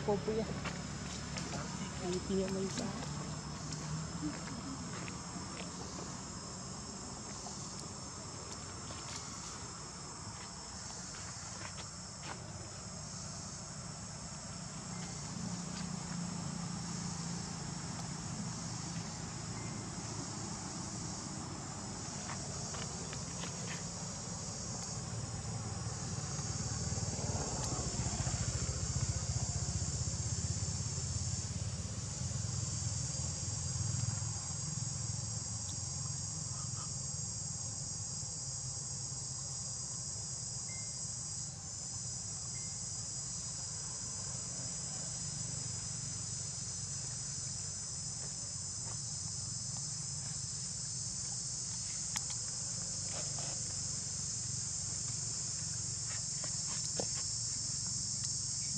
Skopo yan. Ay, piya may isa.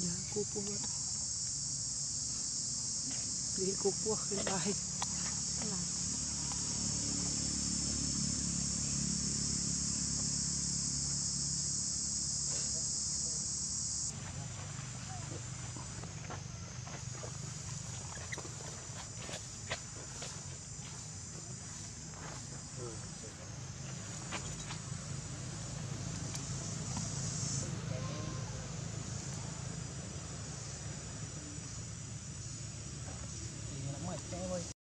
Yan, kupo ba ito? Hindi kupo akin family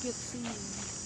good feeling.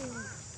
Hum.